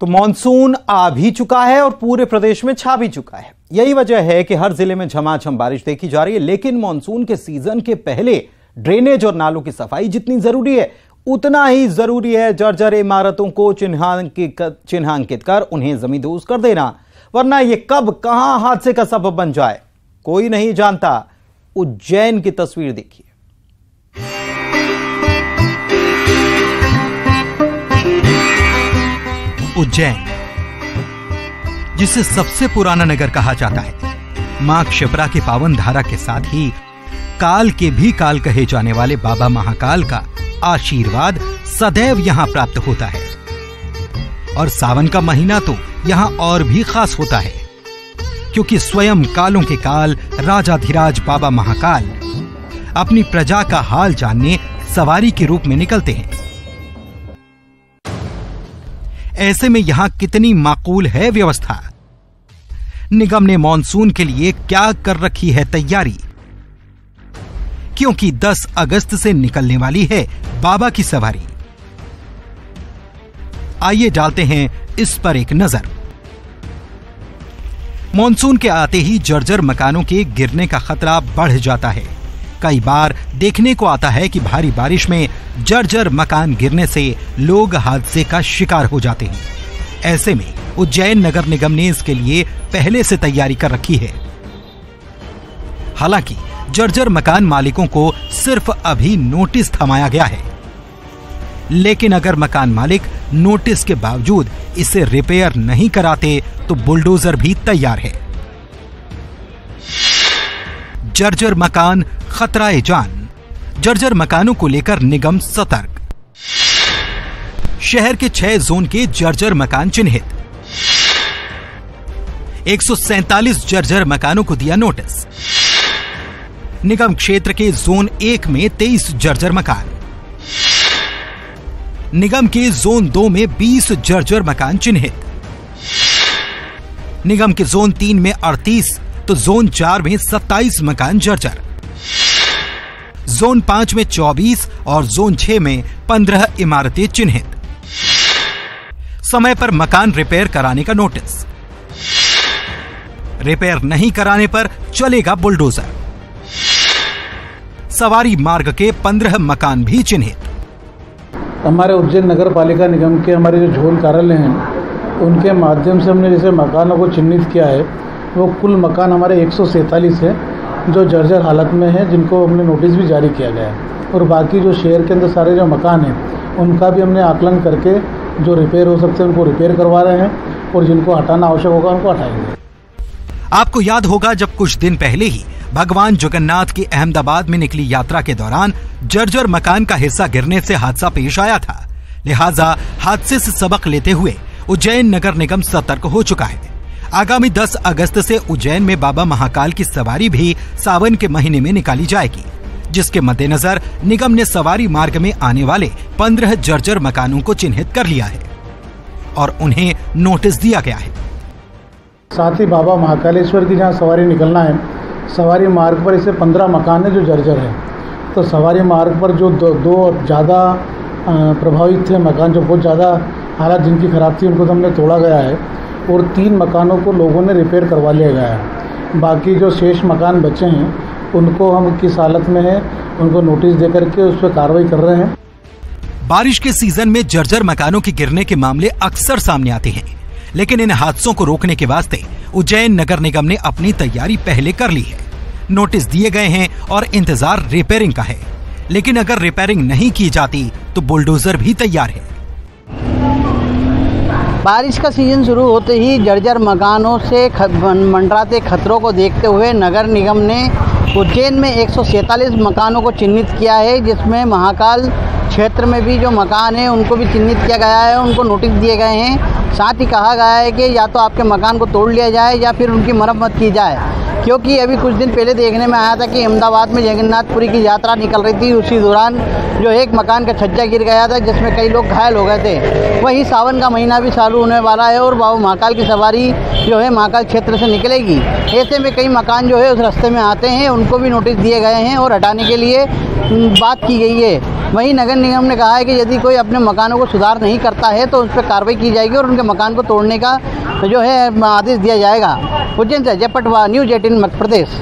तो मानसून आ भी चुका है और पूरे प्रदेश में छा भी चुका है। यही वजह है कि हर ज़िले में झमाझम बारिश देखी जा रही है, लेकिन मानसून के सीज़न के पहले ड्रेनेज और नालों की सफ़ाई जितनी ज़रूरी है, उतना ही ज़रूरी है जर्जर इमारतों को चिन्हांकित चिन्हांकित कर, उन्हें जमींदोज कर देना। वरना ये कब, कहाँ हादसे का सबब बन जाए, कोई नहीं जानता। उज्जैन की तस्वीर देखिए। उज्जैन, जिसे सबसे पुराना नगर कहा जाता है। माँ क्षिप्रा के पावन धारा के साथ ही काल के भी काल कहे जाने वाले बाबा महाकाल का आशीर्वाद सदैव यहाँ प्राप्त होता है। और सावन का महीना तो यहाँ और भी खास होता है, क्योंकि स्वयं कालों के काल राजाधिराज बाबा महाकाल अपनी प्रजा का हाल जानने सवारी के रूप में निकलते हैं। ऐसे में यहाँ कितनी माकूल है व्यवस्था? निगम ने मानसून के लिए क्या कर रखी है तैयारी? क्योंकि 10 अगस्त से निकलने वाली है बाबा की सवारी। आइए डालते हैं इस पर एक नज़र। मानसून के आते ही जर्जर मकानों के गिरने का खतरा बढ़ जाता है। कई बार देखने को आता है कि भारी बारिश में जर्जर मकान गिरने से लोग हादसे का शिकार हो जाते हैं। ऐसे में उज्जैन नगर निगम ने इसके लिए पहले से तैयारी कर रखी है। हालाँकि जर्जर मकान मालिकों को सिर्फ़ अभी नोटिस थमाया गया है। लेकिन अगर मकान मालिक नोटिस के बावजूद इसे रिपेयर नहीं कराते तो बुलडोजर भी तैयार है। जर्जर मकान खतराए जान, जर्जर मकानों को लेकर निगम सतर्क। शहर के छह जोन के जर्जर मकान चिन्हित। 147 जर्जर मकानों को दिया नोटिस। निगम क्षेत्र के जोन एक में 23 जर्जर मकान। निगम के जोन दो में 20 जर्जर मकान चिन्हित। निगम के जोन तीन में 38 तो जोन चार में 27 मकान जर्जर। जोन पाँच में 24 और जोन छह में 15 इमारतें चिन्हित। समय पर मकान रिपेयर कराने का नोटिस। रिपेयर नहीं कराने पर चलेगा बुलडोजर। सवारी मार्ग के 15 मकान भी चिन्हित। हमारे उज्जैन नगर पालिका निगम के हमारे जो झोन कार्यालय हैं, उनके माध्यम से हमने जैसे मकानों को चिन्हित किया है, वो कुल मकान हमारे एक सौ है। जो जर्जर हालत में है, जिनको हमने नोटिस भी जारी किया गया है। और बाकी जो शहर के अंदर सारे जो मकान हैं, उनका भी हमने आकलन करके जो रिपेयर हो सकते हैं, उनको रिपेयर करवा रहे हैं और जिनको हटाना आवश्यक होगा, उनको हटाएँगे। आपको याद होगा जब कुछ दिन पहले ही भगवान जगन्नाथ की अहमदाबाद में निकली यात्रा के दौरान जर्जर मकान का हिस्सा गिरने से हादसा पेश आया था। लिहाजा हादसे से सबक लेते हुए उज्जैन नगर निगम सतर्क हो चुका है। आगामी 10 अगस्त से उज्जैन में बाबा महाकाल की सवारी भी सावन के महीने में निकाली जाएगी जिसके मद्देनजर निगम ने सवारी मार्ग में आने वाले 15 जर्जर मकानों को चिन्हित कर लिया है और उन्हें नोटिस दिया गया है। साथ ही बाबा महाकालेश्वर की जहाँ सवारी निकलना है सवारी मार्ग पर इसे पंद्रह मकान है जो जर्जर है। तो सवारी मार्ग पर जो दो, दो ज़्यादा प्रभावित थे मकान जो बहुत ज़्यादा हालात जिनकी ख़राब थी उनको तो हमने तोड़ा गया है। और तीन मकानों को लोगों ने रिपेयर करवा लिया गया है। बाकी जो शेष मकान बचे हैं, उनको हम किस हालत में है, उनको नोटिस दे करके उस पर कार्रवाई कर रहे हैं। बारिश के सीज़न में जर्जर मकानों के गिरने के मामले अक्सर सामने आते हैं। लेकिन इन हादसों को रोकने के वास्ते उज्जैन नगर निगम ने अपनी तैयारी पहले कर ली है। नोटिस दिए गए हैं और इंतज़ार रिपेयरिंग का है। लेकिन अगर रिपेयरिंग नहीं की जाती तो बुलडोजर भी तैयार है। बारिश का सीज़न शुरू होते ही जर्जर मकानों से मंडराते खतरों को देखते हुए नगर निगम ने उज्जैन में एक सौ सैंतालीस मकानों को चिन्हित किया है, जिसमें महाकाल क्षेत्र में भी जो मकान है, उनको भी चिन्हित किया गया है, उनको नोटिस दिए गए हैं। साथ ही कहा गया है कि या तो आपके मकान को तोड़ लिया जाए या फिर उनकी मरम्मत की जाए। क्योंकि अभी कुछ दिन पहले देखने में आया था कि अहमदाबाद में जगन्नाथपुरी की यात्रा निकल रही थी। उसी दौरान जो एक मकान का छज्जा गिर गया था, जिसमें कई लोग घायल हो गए थे। वहीं सावन का महीना भी चालू होने वाला है और बाबू महाकाल की सवारी जो है महाकाल क्षेत्र से निकलेगी। ऐसे में कई मकान जो है उस रास्ते में आते हैं, उनको भी नोटिस दिए गए हैं और हटाने के लिए बात की गई है। वहीं नगर निगम ने कहा है कि यदि कोई अपने मकानों को सुधार नहीं करता है तो उस पर कार्रवाई की जाएगी और उनके मकान को तोड़ने का जो है, आदेश दिया जाएगा। उज्जैन से जय पटवा न्यूज एटीन मध्य प्रदेश